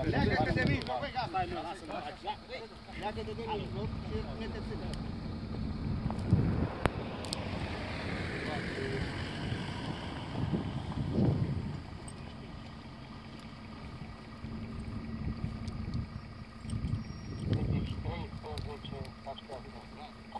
Leagă-te de mijloc, băi, gata. Leagă-te de mijloc și mete-te de Uite-te până la lume,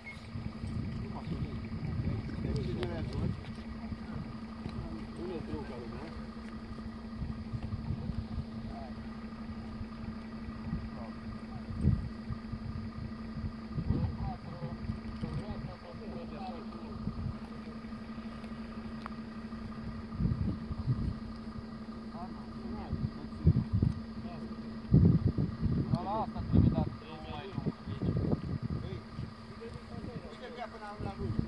la pe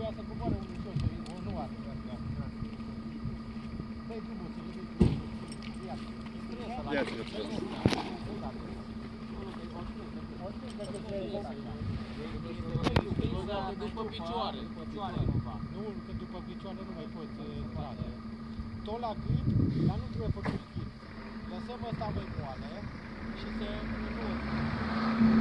Trebuia să coboare unul jos, o nu are. Dă-i drumul, să vedeți. Ia. Ia ți-le trebuie. După picioare. După picioare. Nu, că după picioare nu mai poți trage. Tot la gât, dar nu trebuie făcut schimb. Lăsăm ăsta mai moale și se înot.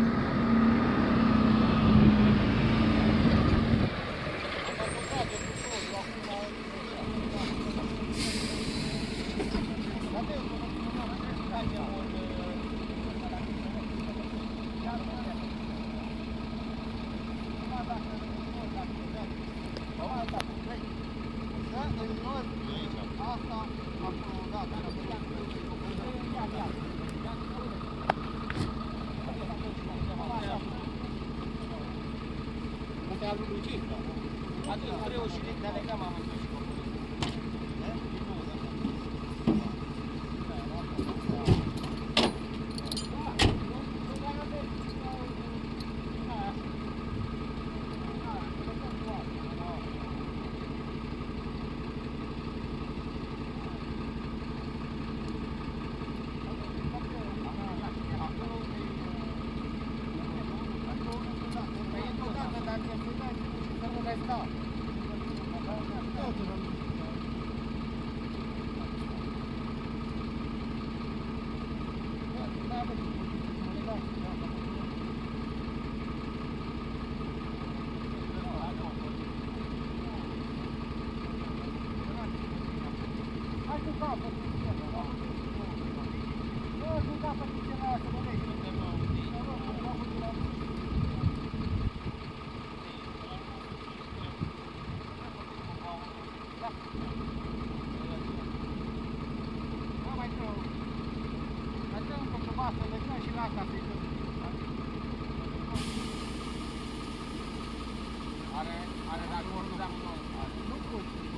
我叫卢俊，他是石油事业的。Are, are dacă ori dăm noi. Nu poți.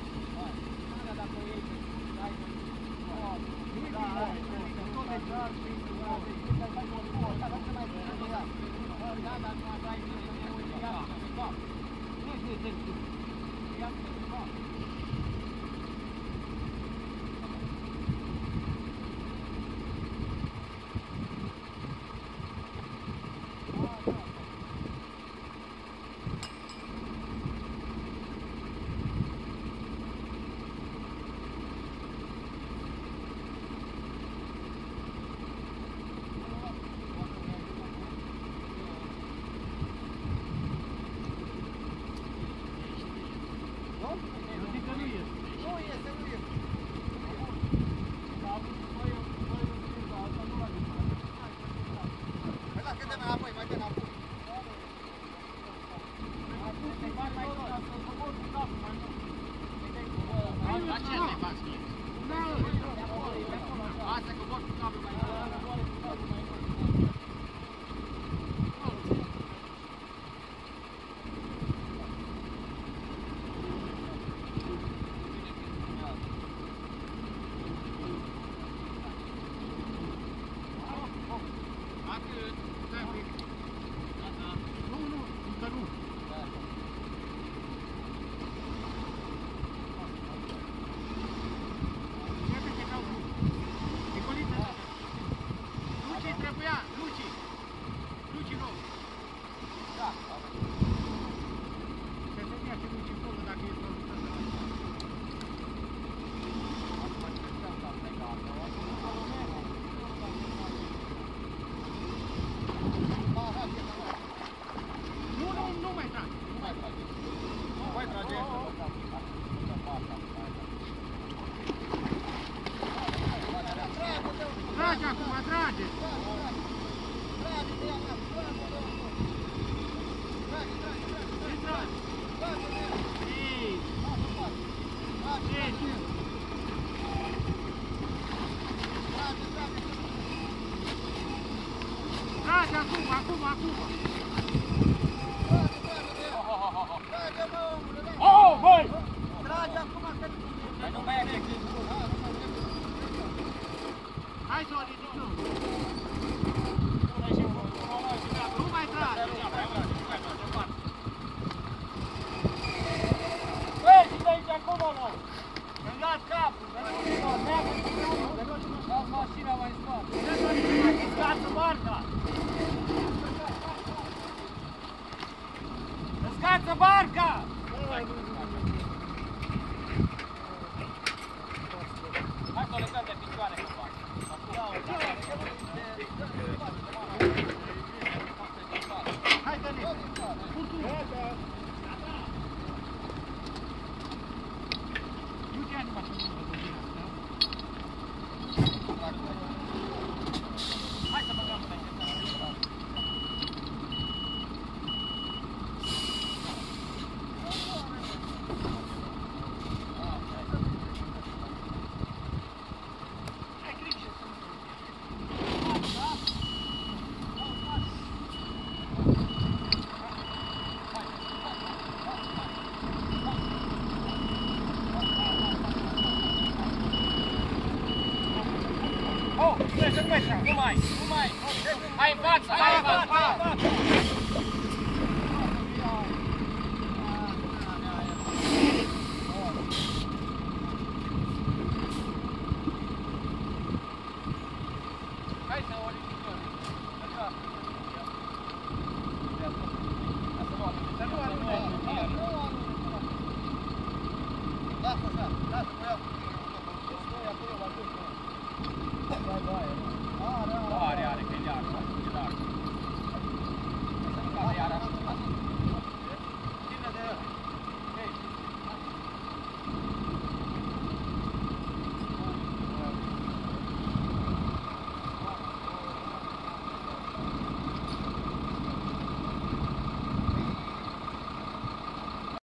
Trage acum, acum, acum! Oh, băi! Hai să o ridicăm! Nu mai trage! Băi, și de aici acolo, nu! Îmi luați capul! Dați mașina mai în spate. Scață barca! Scață barca! Hai să o legăm de picioare cumva. Hai, Dani! Nu te anima să nu vă Hai să băgăm pe Oh, nu mai,